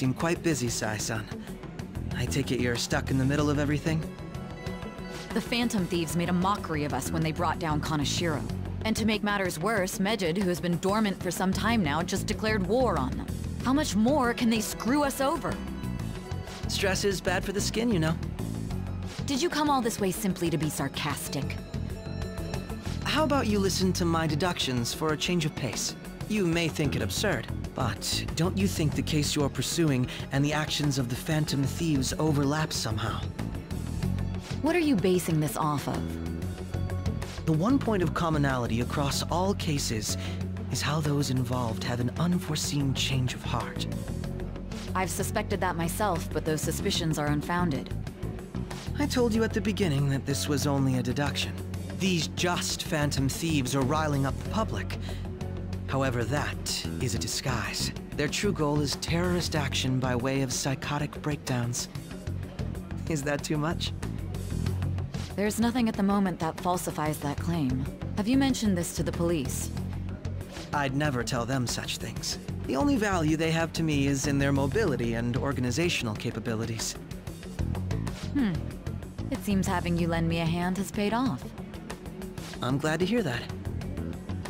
seem quite busy, Sae-san. I take it you're stuck in the middle of everything? The Phantom Thieves made a mockery of us when they brought down Kaneshiro. And to make matters worse, Medjed, who has been dormant for some time now, just declared war on them. How much more can they screw us over? Stress is bad for the skin, you know. Did you come all this way simply to be sarcastic? How about you listen to my deductions for a change of pace? You may think it absurd, but don't you think the case you're pursuing and the actions of the Phantom Thieves overlap somehow? What are you basing this off of? The one point of commonality across all cases is how those involved have an unforeseen change of heart. I've suspected that myself, but those suspicions are unfounded. I told you at the beginning that this was only a deduction. These just Phantom Thieves are riling up the public. However, that is a disguise. Their true goal is terrorist action by way of psychotic breakdowns. Is that too much? There's nothing at the moment that falsifies that claim. Have you mentioned this to the police? I'd never tell them such things. The only value they have to me is in their mobility and organizational capabilities. Hmm. It seems having you lend me a hand has paid off. I'm glad to hear that.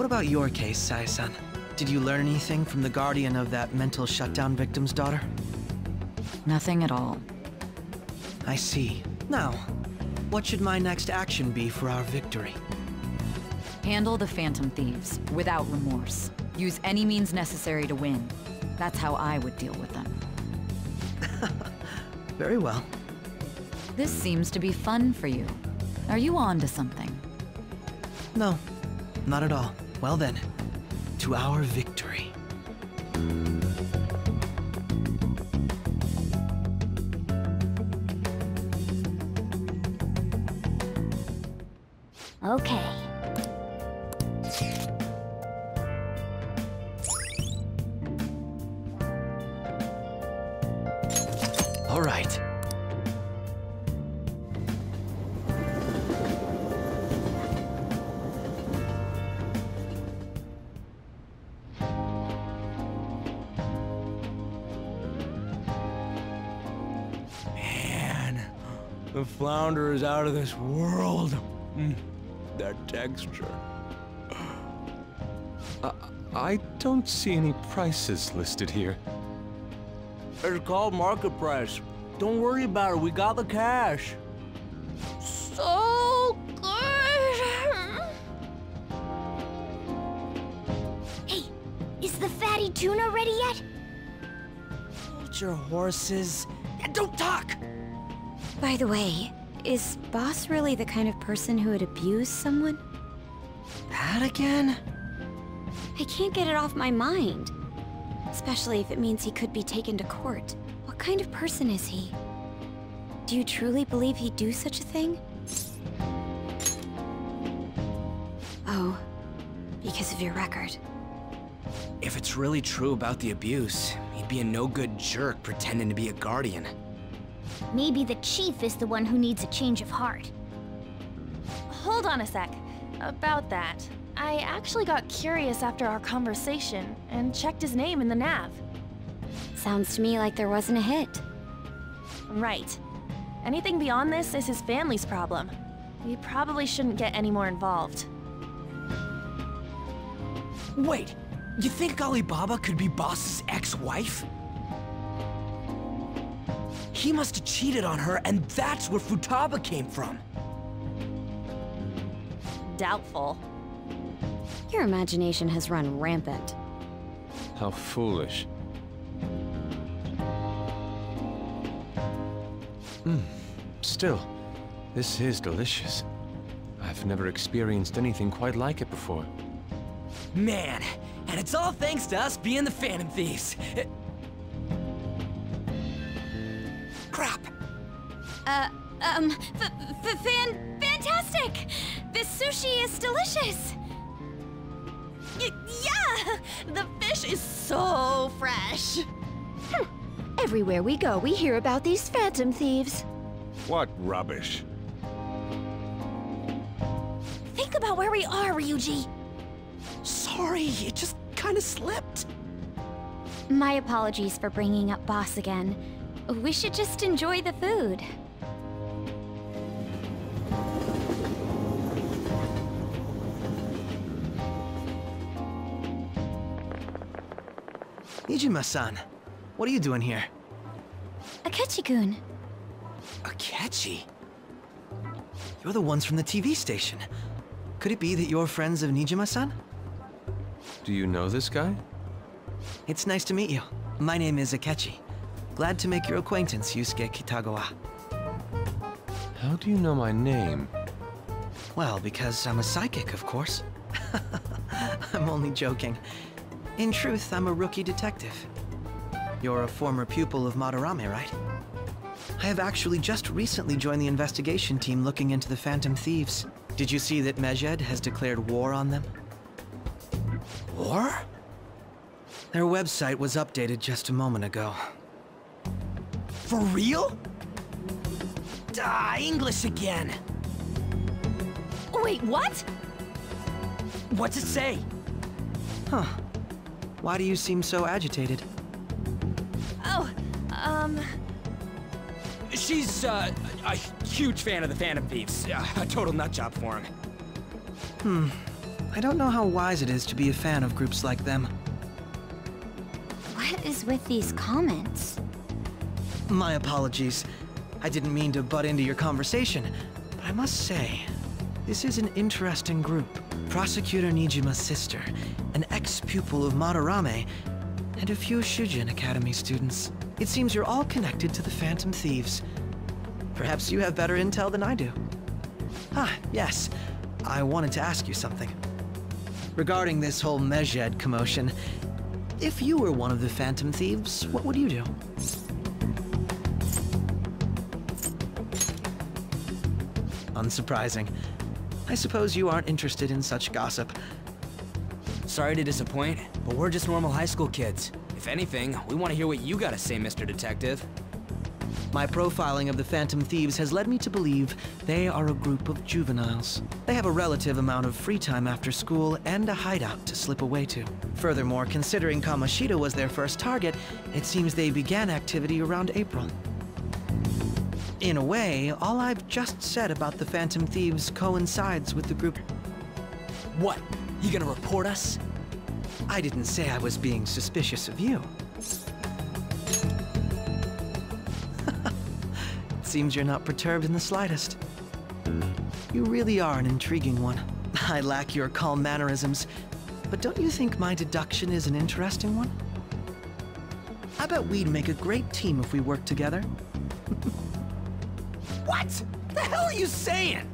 What about your case, Sae-san? Did you learn anything from the guardian of that mental shutdown victim's daughter? Nothing at all. I see. Now, what should my next action be for our victory? Handle the Phantom Thieves, without remorse. Use any means necessary to win. That's how I would deal with them. Very well. This seems to be fun for you. Are you on to something? No, not at all. Well then, to our victory. Okay. Out of this world. Mm, that texture. Uh, I don't see any prices listed here. It's called market price. Don't worry about it. We got the cash. So good. Hey, is the fatty tuna ready yet? Hold your horses and don't talk! By the way, is Boss really the kind of person who would abuse someone? That again? I can't get it off my mind. Especially if it means he could be taken to court. What kind of person is he? Do you truly believe he'd do such a thing? Oh, because of your record. If it's really true about the abuse, he'd be a no-good jerk pretending to be a guardian. Maybe the chief is the one who needs a change of heart. Hold on a sec. About that, I actually got curious after our conversation and checked his name in the nav. Sounds to me like there wasn't a hit. Right. Anything beyond this is his family's problem. We probably shouldn't get any more involved. Wait, you think Alibaba could be Boss's ex-wife? He must have cheated on her, and that's where Futaba came from. Doubtful. Your imagination has run rampant. How foolish. Hmm. Still, this is delicious. I've never experienced anything quite like it before. Man, and it's all thanks to us being the Phantom Thieves. Eh. Uh, um, f f fan fantastic! This sushi is delicious! Y yeah! The fish is so fresh. Everywhere we go, we hear about these phantom thieves. What rubbish. Think about where we are, Ryuji. Sorry, it just kind of slipped. My apologies for bringing up Boss again. We should just enjoy the food. Nijima-san, what are you doing here? Akechi-kun, Akechi? You're the ones from the TV station. Could it be that you're friends of Nijima-san? Do you know this guy? It's nice to meet you. My name is Akechi. Glad to make your acquaintance, Yusuke Kitagawa. How do you know my name? Well, because I'm a psychic, of course. I'm only joking. In truth, I'm a rookie detective. You're a former pupil of Madarame, right? I have actually just recently joined the investigation team looking into the Phantom Thieves. Did you see that Medjed has declared war on them? War? Their website was updated just a moment ago. For real? Ah, English again! Wait, what? What's it say? Huh. Why do you seem so agitated? Oh, um, She's uh, a huge fan of the Phantom Thieves. Uh, a total nutjob for him. Hmm. I don't know how wise it is to be a fan of groups like them. what is with these comments? My apologies. I didn't mean to butt into your conversation, but I must say, this is an interesting group. Prosecutor Nijima's sister, an ex-pupil of Madarame, and a few Shujin Academy students. It seems you're all connected to the Phantom Thieves. Perhaps you have better intel than I do. Ah, yes. I wanted to ask you something. Regarding this whole Medjed commotion, if you were one of the Phantom Thieves, what would you do? Unsurprising. I suppose you aren't interested in such gossip. Sorry to disappoint, but we're just normal high school kids. If anything, we want to hear what you gotta say, Mr. Detective. My profiling of the Phantom Thieves has led me to believe they are a group of juveniles. They have a relative amount of free time after school and a hideout to slip away to. Furthermore, considering Kamoshida was their first target, it seems they began activity around April. In a way, all I've just said about the Phantom Thieves coincides with the group. What? You gonna report us? I didn't say I was being suspicious of you. it seems you're not perturbed in the slightest. You really are an intriguing one. I lack your calm mannerisms, but don't you think my deduction is an interesting one? I bet we'd make a great team if we worked together. what? The hell are you saying?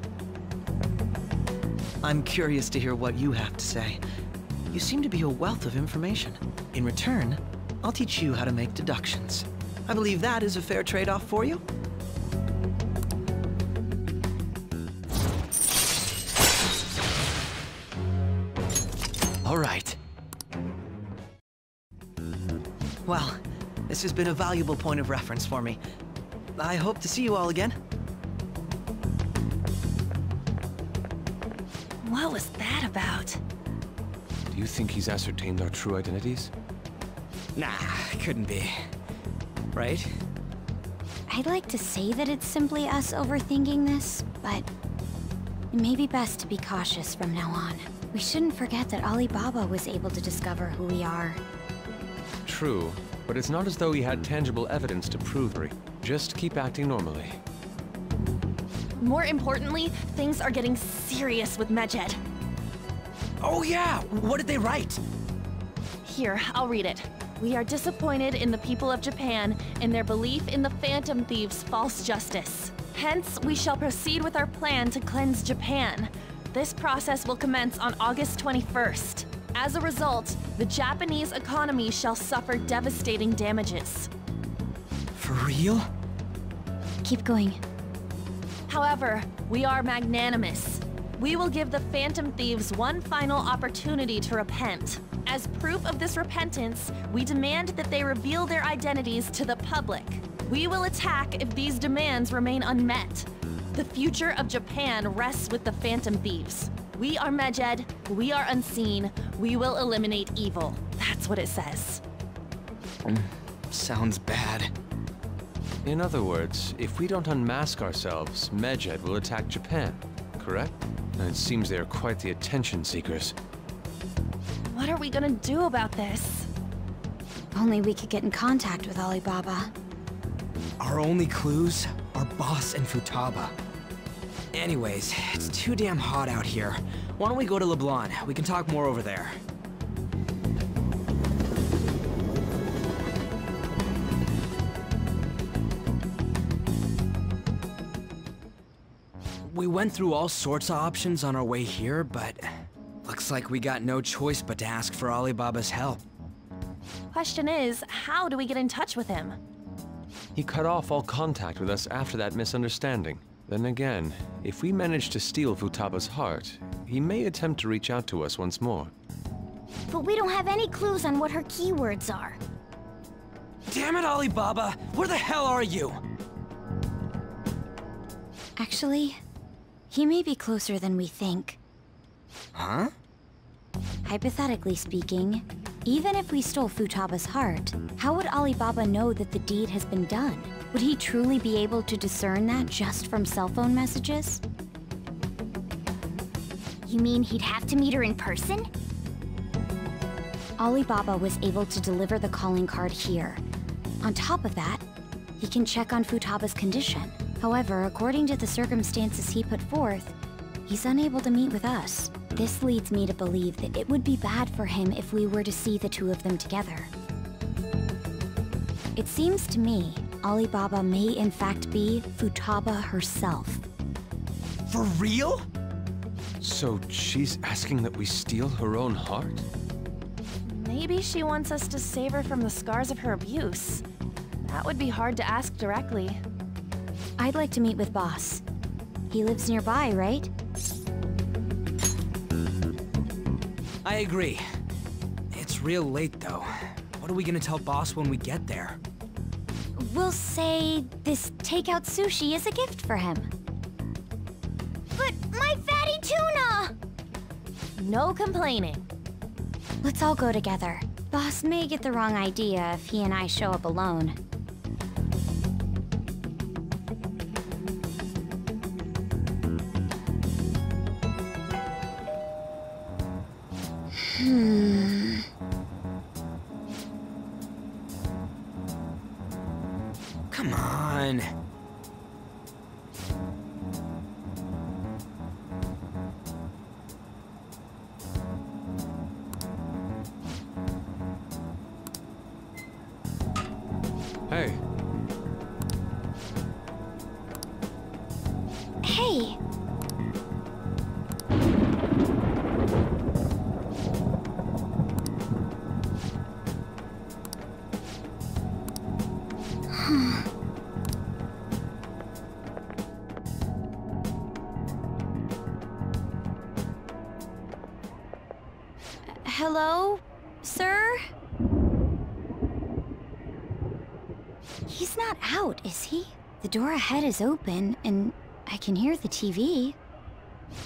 I'm curious to hear what you have to say. You seem to be a wealth of information. In return, I'll teach you how to make deductions. I believe that is a fair trade-off for you. All right. Well, this has been a valuable point of reference for me. I hope to see you all again. You think he's ascertained our true identities? Nah, couldn't be. Right? I'd like to say that it's simply us overthinking this, but it may be best to be cautious from now on. We shouldn't forget that Alibaba was able to discover who we are. True, but it's not as though he had tangible evidence to prove it. Just keep acting normally. More importantly, things are getting serious with Medjed. Oh yeah! What did they write? Here, I'll read it. We are disappointed in the people of Japan in their belief in the Phantom Thieves' false justice. Hence, we shall proceed with our plan to cleanse Japan. This process will commence on August 21st. As a result, the Japanese economy shall suffer devastating damages. For real? Keep going. However, we are magnanimous. We will give the Phantom Thieves one final opportunity to repent. As proof of this repentance, we demand that they reveal their identities to the public. We will attack if these demands remain unmet. The future of Japan rests with the Phantom Thieves. We are Medjed, we are unseen, we will eliminate evil. That's what it says. Mm, sounds bad. In other words, if we don't unmask ourselves, Medjed will attack Japan, correct? And it seems they are quite the attention seekers. What are we gonna do about this? Only we could get in contact with Alibaba. Our only clues are Boss and Futaba. Anyways, it's too damn hot out here. Why don't we go to LeBlanc? We can talk more over there. We went through all sorts of options on our way here, but looks like we got no choice but to ask for Alibaba's help. Question is, how do we get in touch with him? He cut off all contact with us after that misunderstanding. Then again, if we manage to steal Futaba's heart, he may attempt to reach out to us once more. But we don't have any clues on what her keywords are. Damn it, Alibaba! Where the hell are you? Actually, he may be closer than we think. Huh? Hypothetically speaking, even if we stole Futaba's heart, how would Alibaba know that the deed has been done? Would he truly be able to discern that just from cell phone messages? You mean he'd have to meet her in person? Alibaba was able to deliver the calling card here. On top of that, he can check on Futaba's condition. However, according to the circumstances he put forth, he's unable to meet with us. This leads me to believe that it would be bad for him if we were to see the two of them together. It seems to me Alibaba may in fact be Futaba herself. For real? So she's asking that we steal her own heart? Maybe she wants us to save her from the scars of her abuse. That would be hard to ask directly. I'd like to meet with Boss. He lives nearby, right? I agree. It's real late, though. What are we gonna tell Boss when we get there? We'll say this takeout sushi is a gift for him. But my fatty tuna! No complaining. Let's all go together. Boss may get the wrong idea if he and I show up alone. Hello, sir? He's not out, is he? The door ahead is open, and I can hear the TV.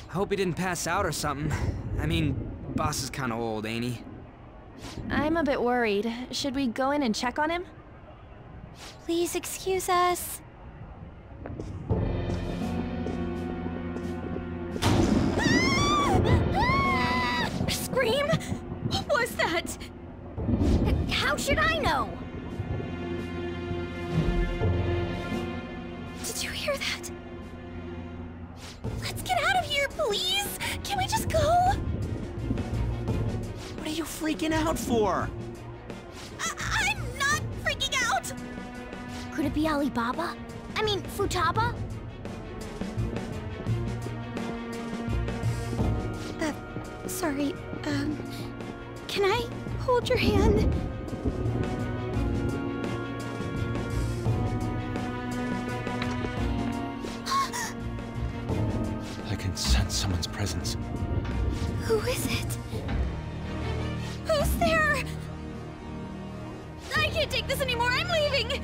I hope he didn't pass out or something. I mean, Boss is kinda old, ain't he? I'm a bit worried. Should we go in and check on him? Please excuse us. Was that? How should I know? Did you hear that? Let's get out of here, please! Can we just go? What are you freaking out for? I I'm not freaking out! Could it be Alibaba? I mean, Futaba? Uh, sorry, um, can I hold your hand? I can sense someone's presence. Who is it? Who's there? I can't take this anymore. I'm leaving.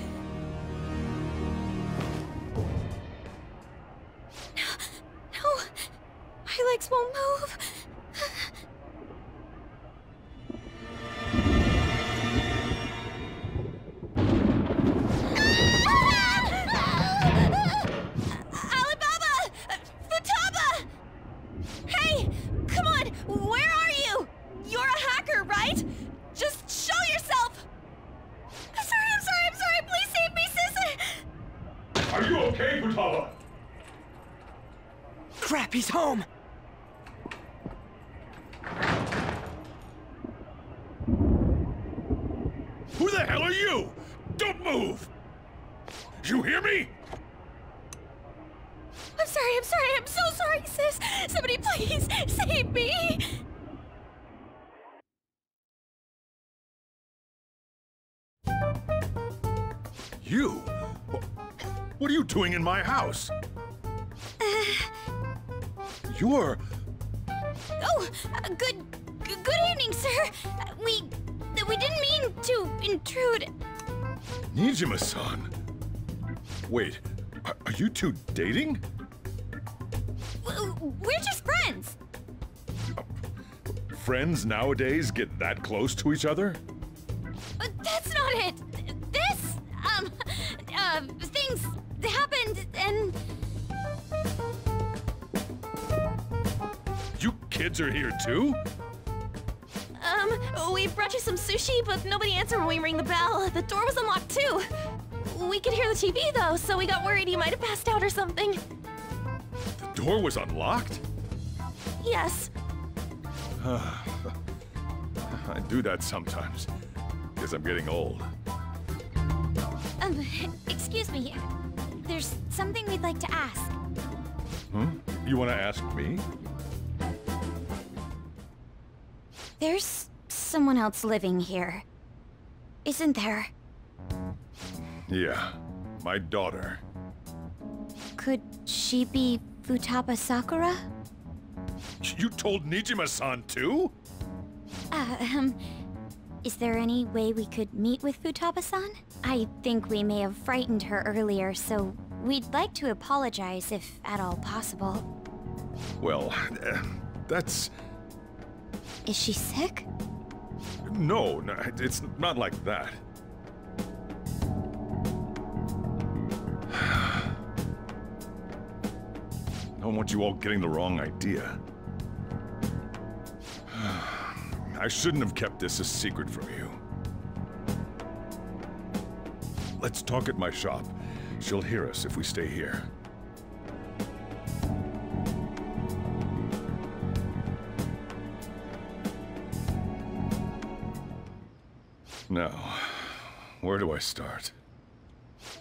You doing in my house? You're. Oh, uh, good, good evening, sir. Uh, we, we didn't mean to intrude. Nijima-san. Wait, are, are you two dating? We're just friends. Friends nowadays get that close to each other? But that's not it. This, um, uh, things happened and. You kids are here too? Um, we brought you some sushi, but nobody answered when we rang the bell. The door was unlocked too. We could hear the TV though, so we got worried you might have passed out or something. The door was unlocked? Yes. I do that sometimes. Guess I'm getting old. Um, excuse me. There's something we'd like to ask. Hmm? You want to ask me? There's someone else living here. Isn't there? Yeah, my daughter. Could she be Futaba Sakura? You told Nijima-san too? Uh, um, is there any way we could meet with Futaba-san? I think we may have frightened her earlier, so we'd like to apologize if at all possible. Well, eh, that's... Is she sick? No, no, it's not like that. I don't want you all getting the wrong idea. I shouldn't have kept this a secret from you. Let's talk at my shop. She'll hear us if we stay here. Now, where do I start?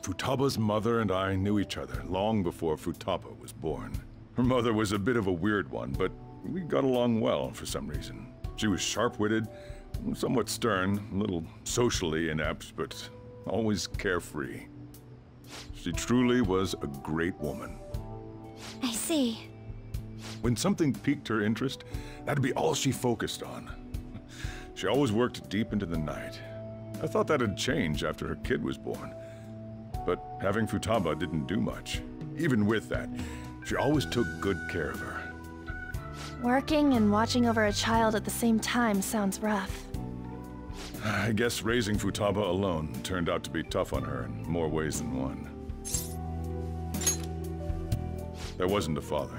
Futaba's mother and I knew each other long before Futaba was born. Her mother was a bit of a weird one, but we got along well for some reason. She was sharp-witted, somewhat stern, a little socially inept, but always carefree. She truly was a great woman. I see. When something piqued her interest, that'd be all she focused on. She always worked deep into the night. I thought that'd change after her kid was born. But having Futaba didn't do much. Even with that, she always took good care of her. Working and watching over a child at the same time sounds rough. I guess raising Futaba alone turned out to be tough on her in more ways than one. There wasn't a father.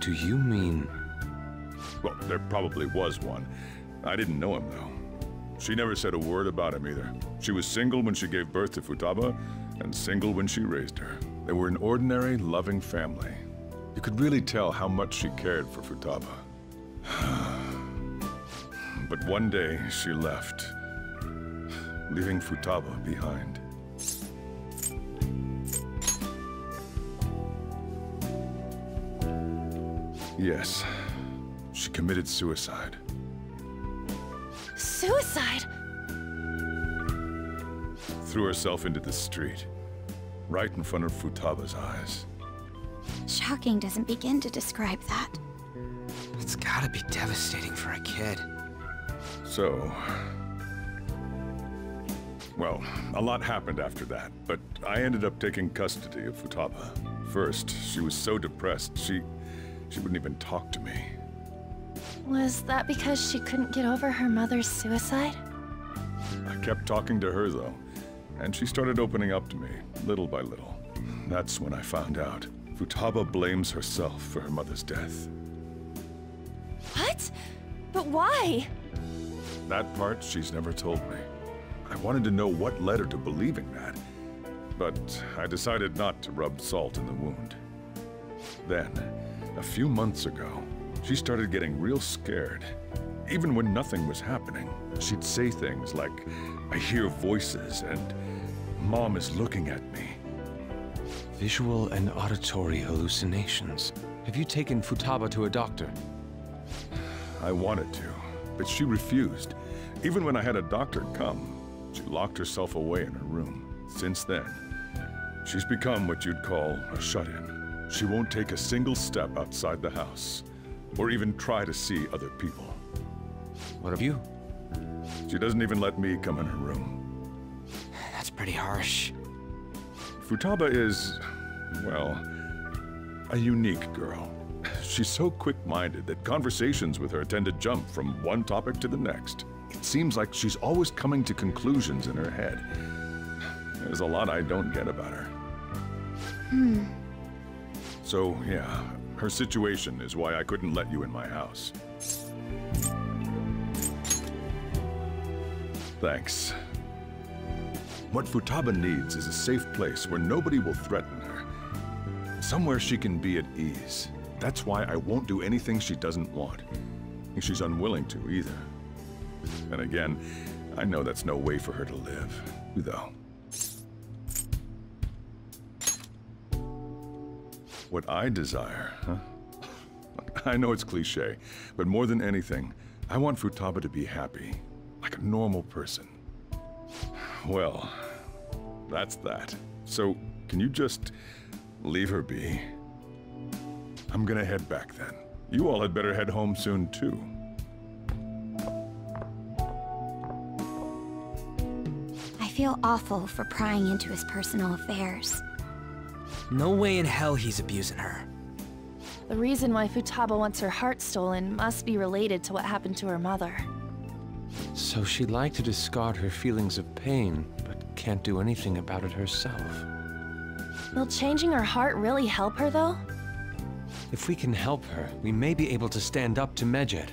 Do you mean... Well, there probably was one. I didn't know him, though. She never said a word about him either. She was single when she gave birth to Futaba, and single when she raised her. They were an ordinary, loving family. You could really tell how much she cared for Futaba. but one day, she left, leaving Futaba behind. Yes, she committed suicide. Suicide? Threw herself into the street, right in front of Futaba's eyes. Shocking doesn't begin to describe that. It's gotta be devastating for a kid. So... Well, a lot happened after that, but I ended up taking custody of Futaba. First, she was so depressed, she... she wouldn't even talk to me. Was that because she couldn't get over her mother's suicide? I kept talking to her, though, and she started opening up to me, little by little. That's when I found out. Futaba blames herself for her mother's death. What? But why? That part she's never told me. I wanted to know what led her to believing that, but I decided not to rub salt in the wound. Then, a few months ago, she started getting real scared. Even when nothing was happening, she'd say things like, I hear voices and Mom is looking at me. Visual and auditory hallucinations. Have you taken Futaba to a doctor? I wanted to, but she refused. Even when I had a doctor come, she locked herself away in her room. Since then, she's become what you'd call a shut-in. She won't take a single step outside the house, or even try to see other people. What of you? She doesn't even let me come in her room. That's pretty harsh. Futaba is, well, a unique girl. She's so quick-minded that conversations with her tend to jump from one topic to the next. It seems like she's always coming to conclusions in her head. There's a lot I don't get about her. Hmm. So, yeah, her situation is why I couldn't let you in my house. Thanks. What Futaba needs is a safe place where nobody will threaten her. Somewhere she can be at ease. That's why I won't do anything she doesn't want. And she's unwilling to either. And again, I know that's no way for her to live, though. What I desire, huh? I know it's cliche, but more than anything, I want Futaba to be happy, like a normal person. Well, that's that. So, can you just leave her be? I'm gonna head back then. You all had better head home soon, too. I feel awful for prying into his personal affairs. No way in hell he's abusing her. The reason why Futaba wants her heart stolen must be related to what happened to her mother. So she'd like to discard her feelings of pain, but can't do anything about it herself. Will changing her heart really help her, though? If we can help her, we may be able to stand up to Medjed.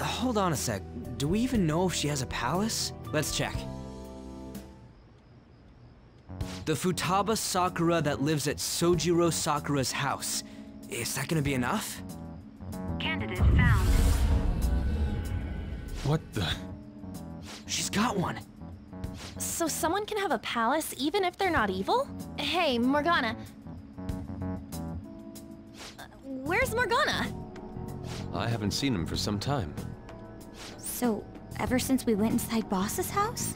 Hold on a sec. Do we even know if she has a palace? Let's check. The Futaba Sakura that lives at Sojiro Sakura's house. Is that gonna be enough? Candidate found. What the? She's got one. So someone can have a palace even if they're not evil? Hey, Morgana. Uh, Where's Morgana? I haven't seen him for some time. So, ever since we went inside Boss's house?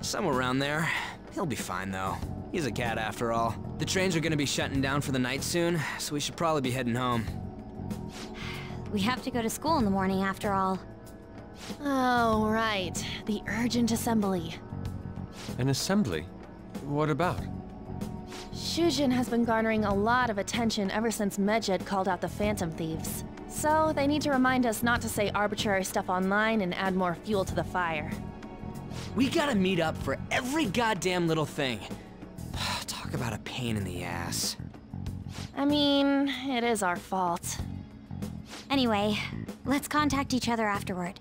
Somewhere around there. He'll be fine, though. He's a cat after all. The trains are gonna be shutting down for the night soon, so we should probably be heading home. We have to go to school in the morning after all. Oh, right. The urgent assembly. An assembly? What about? Shujin has been garnering a lot of attention ever since Medjed called out the Phantom Thieves. So they need to remind us not to say arbitrary stuff online and add more fuel to the fire. We gotta meet up for every goddamn little thing. Talk about a pain in the ass. I mean, it is our fault. Anyway, let's contact each other afterward.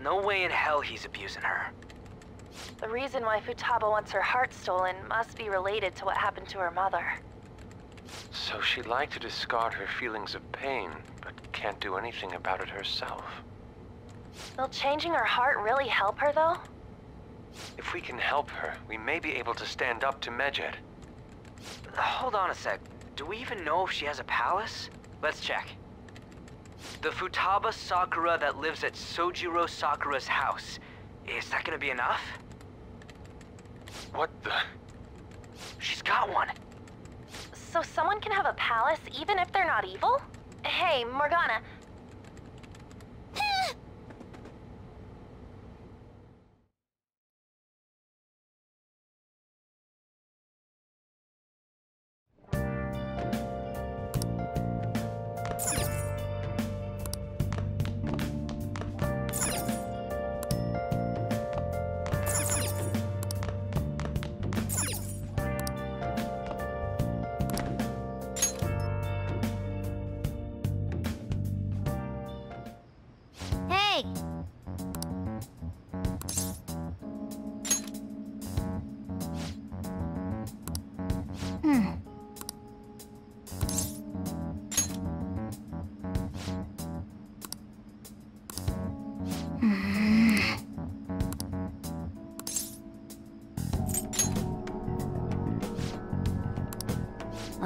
No way in hell he's abusing her. The reason why Futaba wants her heart stolen must be related to what happened to her mother. So she'd like to discard her feelings of pain, but can't do anything about it herself. Will changing her heart really help her, though? If we can help her, we may be able to stand up to Medjed. Hold on a sec. Do we even know if she has a palace? Let's check. The Futaba Sakura that lives at Sojiro Sakura's house. Is that gonna be enough? What the? She's got one. So someone can have a palace even if they're not evil? Hey, Morgana.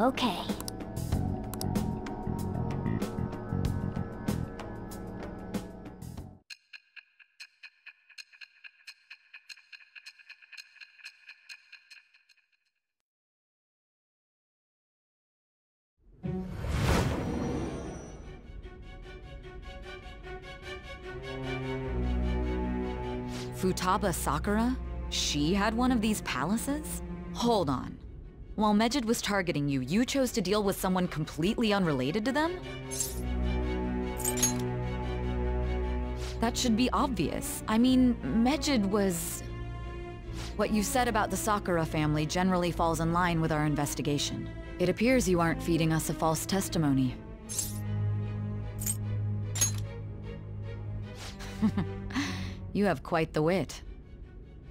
Okay. Futaba Sakura? She had one of these palaces? Hold on. While Medjed was targeting you, you chose to deal with someone completely unrelated to them? That should be obvious. I mean, Medjed was... What you said about the Sakura family generally falls in line with our investigation. It appears you aren't feeding us a false testimony. You have quite the wit.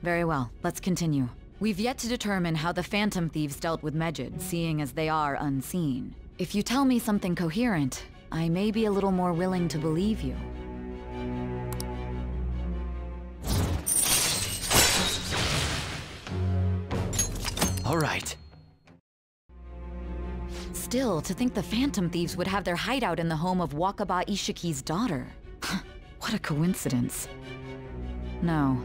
Very well, let's continue. We've yet to determine how the Phantom Thieves dealt with Medjed, seeing as they are unseen. If you tell me something coherent, I may be a little more willing to believe you. All right. Still, to think the Phantom Thieves would have their hideout in the home of Wakaba Isshiki's daughter. what a coincidence. No.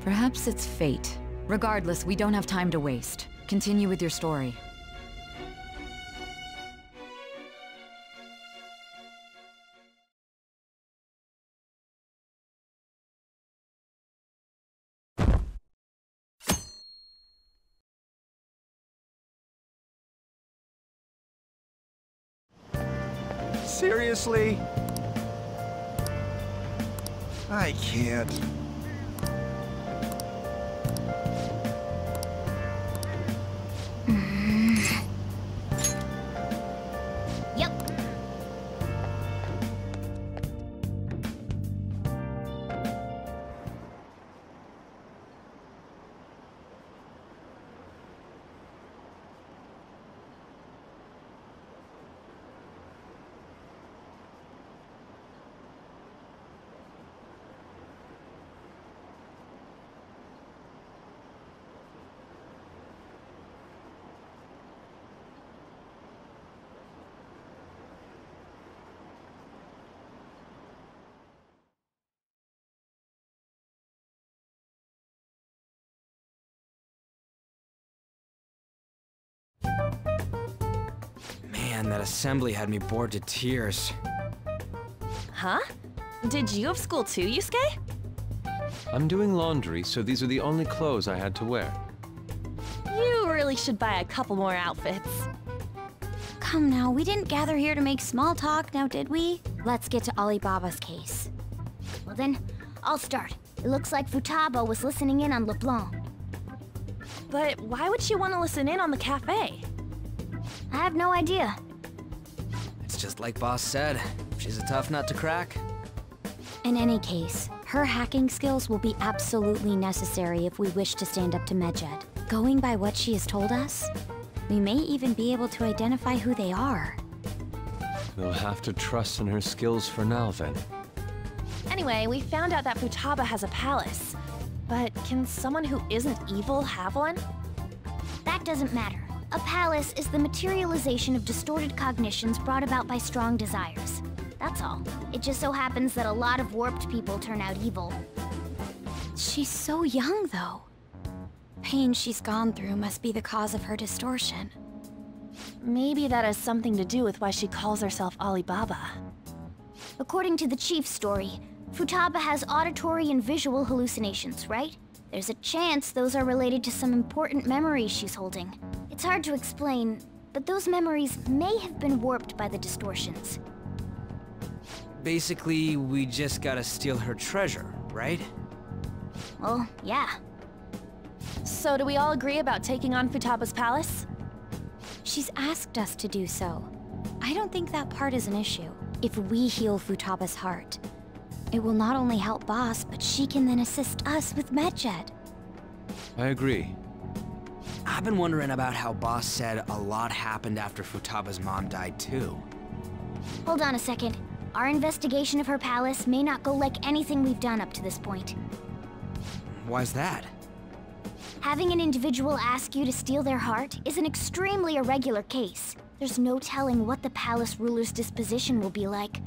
Perhaps it's fate. Regardless, we don't have time to waste. Continue with your story. Seriously? I can't. Man, that assembly had me bored to tears. Huh? Did you have school too, Yusuke? I'm doing laundry, so these are the only clothes I had to wear. You really should buy a couple more outfits. Come now, we didn't gather here to make small talk, now did we? Let's get to Alibaba's case. Well then, I'll start. It looks like Futaba was listening in on LeBlanc. But why would she want to listen in on the cafe? I have no idea. It's just like Boss said. She's a tough nut to crack. In any case, her hacking skills will be absolutely necessary if we wish to stand up to Medjed. Going by what she has told us, we may even be able to identify who they are. We'll have to trust in her skills for now, then. Anyway, we found out that Futaba has a palace. But can someone who isn't evil have one? That doesn't matter. A palace is the materialization of distorted cognitions brought about by strong desires. That's all. It just so happens that a lot of warped people turn out evil. She's so young, though. Pain she's gone through must be the cause of her distortion. Maybe that has something to do with why she calls herself Alibaba. According to the chief's story, Futaba has auditory and visual hallucinations, right? There's a chance those are related to some important memories she's holding. It's hard to explain, but those memories may have been warped by the distortions. Basically, we just gotta steal her treasure, right? Well, yeah. So do we all agree about taking on Futaba's palace? She's asked us to do so. I don't think that part is an issue. If we heal Futaba's heart, it will not only help Boss, but she can then assist us with Medjed. I agree. I've been wondering about how Boss said a lot happened after Futaba's mom died too. Hold on a second. Our investigation of her palace may not go like anything we've done up to this point. Why's that? Having an individual ask you to steal their heart is an extremely irregular case. There's no telling what the palace ruler's disposition will be like,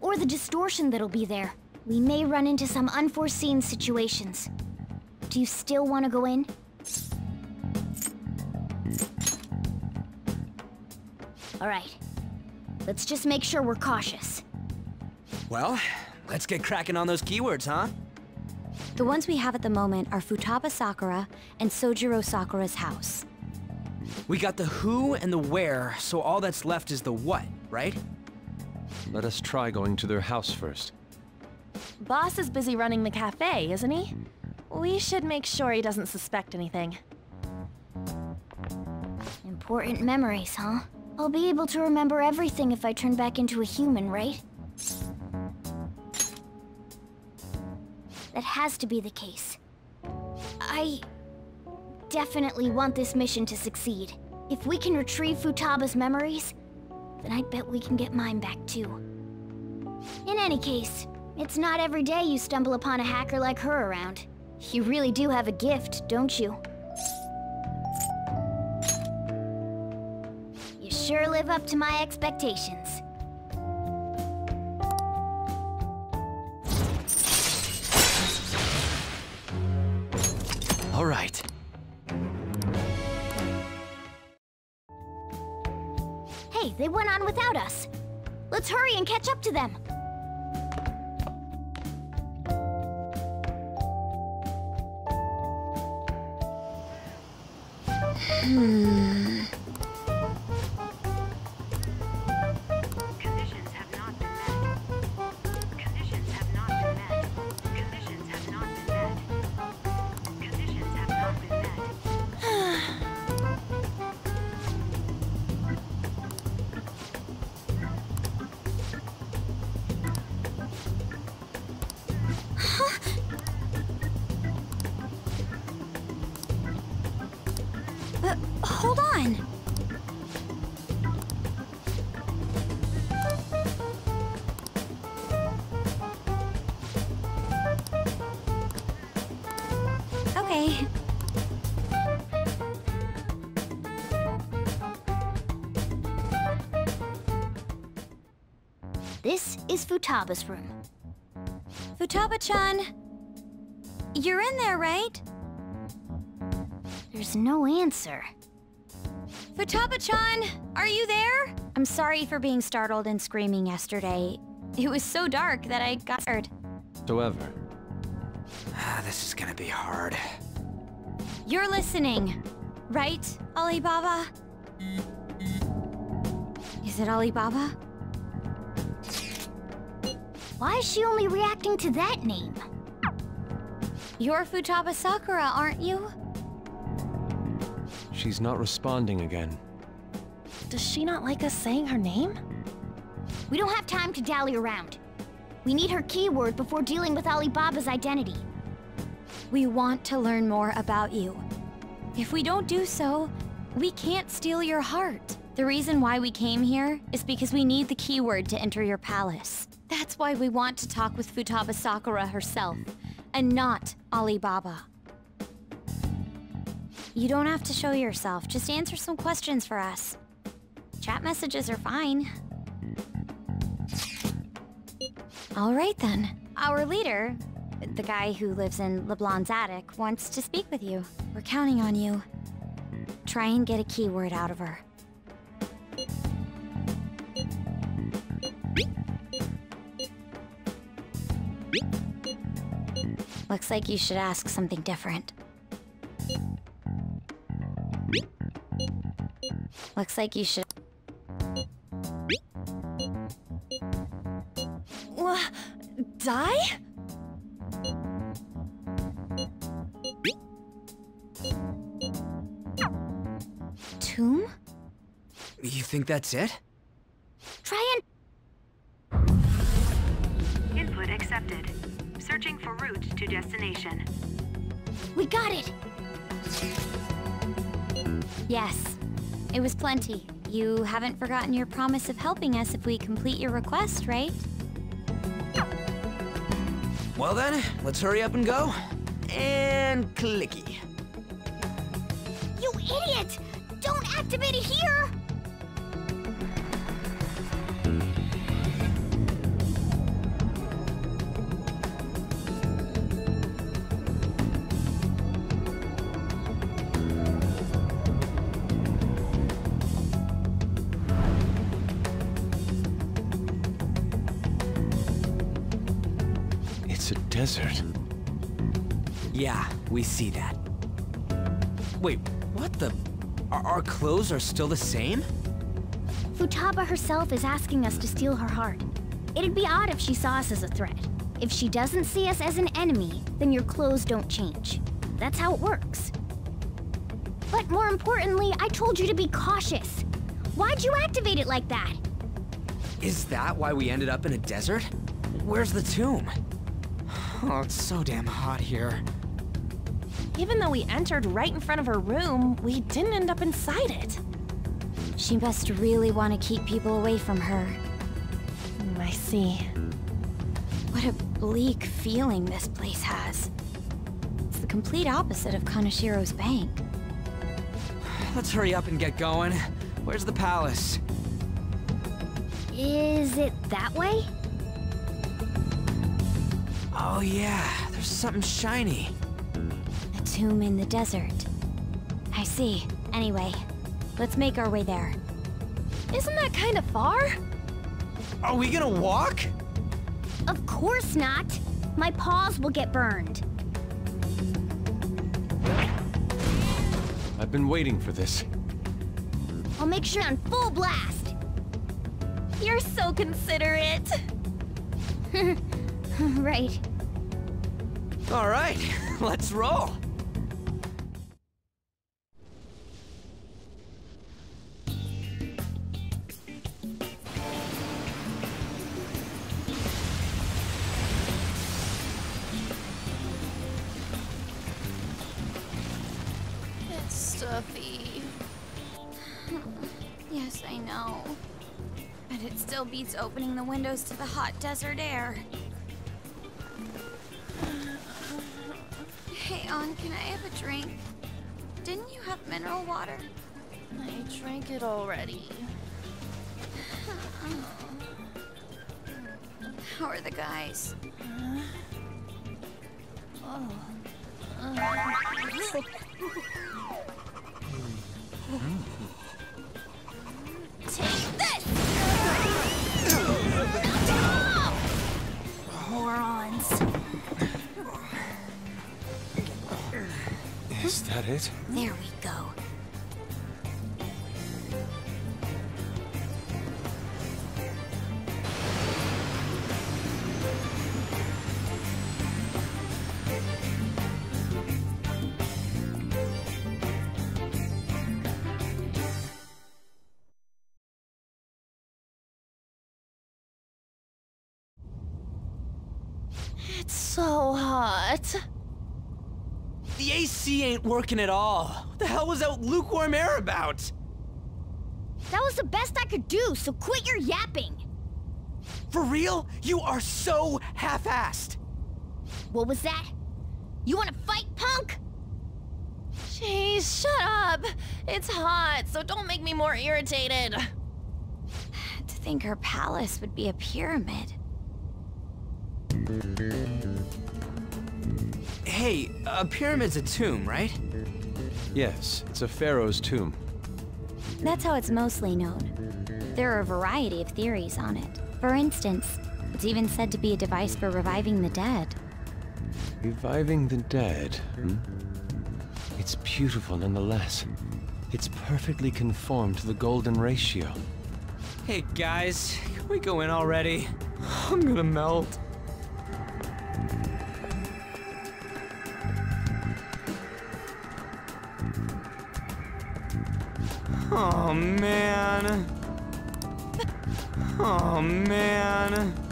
or the distortion that'll be there. We may run into some unforeseen situations. Do you still want to go in? Alright. Let's just make sure we're cautious. Well, let's get cracking on those keywords, huh? The ones we have at the moment are Futaba Sakura and Sojiro Sakura's house. We got the who and the where, so all that's left is the what, right? Let us try going to their house first. Boss is busy running the cafe, isn't he? We should make sure he doesn't suspect anything. Important memories, huh? I'll be able to remember everything if I turn back into a human, right? That has to be the case. I definitely want this mission to succeed. If we can retrieve Futaba's memories, then I bet we can get mine back too. In any case, it's not every day you stumble upon a hacker like her around. You really do have a gift, don't you? You sure live up to my expectations. All right. Hey, they went on without us. Let's hurry and catch up to them. Is Futaba's room. Futaba-chan, you're in there, right? There's no answer. Futaba-chan, are you there? I'm sorry for being startled and screaming yesterday. It was so dark that I got scared. However, Ah, this is gonna be hard. You're listening, right, Alibaba? Is it Alibaba? Why is she only reacting to that name? You're Futaba Sakura, aren't you? she's not responding again. Does she not like us saying her name? We don't have time to dally around. We need her keyword before dealing with Alibaba's identity. We want to learn more about you. If we don't do so, we can't steal your heart. The reason why we came here is because we need the keyword to enter your palace. That's why we want to talk with Futaba Sakura herself, and not Alibaba. You don't have to show yourself, just answer some questions for us. Chat messages are fine. All right then. Our leader, the guy who lives in LeBlanc's attic, wants to speak with you. We're counting on you. Try and get a keyword out of her. Looks like you should ask something different. Looks like you should. Wha- Die? Tomb? You think that's it? Try and. Input accepted. Searching for route to destination. We got it! Yes. It was plenty. You haven't forgotten your promise of helping us if we complete your request, right? Well then, let's hurry up and go. And clicky. You idiot! Don't activate it here! We see that. Wait, what the? Our, our clothes are still the same? Futaba herself is asking us to steal her heart. It'd be odd if she saw us as a threat. If she doesn't see us as an enemy, then your clothes don't change. That's how it works. But more importantly, I told you to be cautious. Why'd you activate it like that? Is that why we ended up in a desert? Where's the tomb? Oh, it's so damn hot here. Even though we entered right in front of her room, we didn't end up inside it. She must really want to keep people away from her. I see. What a bleak feeling this place has. It's the complete opposite of Kaneshiro's bank. Let's hurry up and get going. Where's the palace? Is it that way? Oh yeah, there's something shiny. A tomb in the desert. I see. Anyway, let's make our way there. Isn't that kind of far? Are we gonna walk? Of course not. My paws will get burned. I've been waiting for this. I'll make sure on full blast. You're so considerate. right. All right, let's roll. Still beats opening the windows to the hot desert air. Hey, Ann, can I have a drink? Didn't you have mineral water? I drank it already. How are the guys? Take oh. uh. that it? There we go. It's so hot. The AC ain't working at all. What the hell was that lukewarm air about? That was the best I could do, so quit your yapping. For real? You are so half-assed. What was that? You wanna fight, punk? Jeez, shut up. It's hot, so don't make me more irritated. To think her palace would be a pyramid. Hey, a pyramid's a tomb, right? Yes, it's a pharaoh's tomb. That's how it's mostly known. There are a variety of theories on it. For instance, it's even said to be a device for reviving the dead. Reviving the dead, hmm? It's beautiful nonetheless. It's perfectly conformed to the golden ratio. Hey guys, can we go in already? I'm gonna melt. Oh man. Oh man.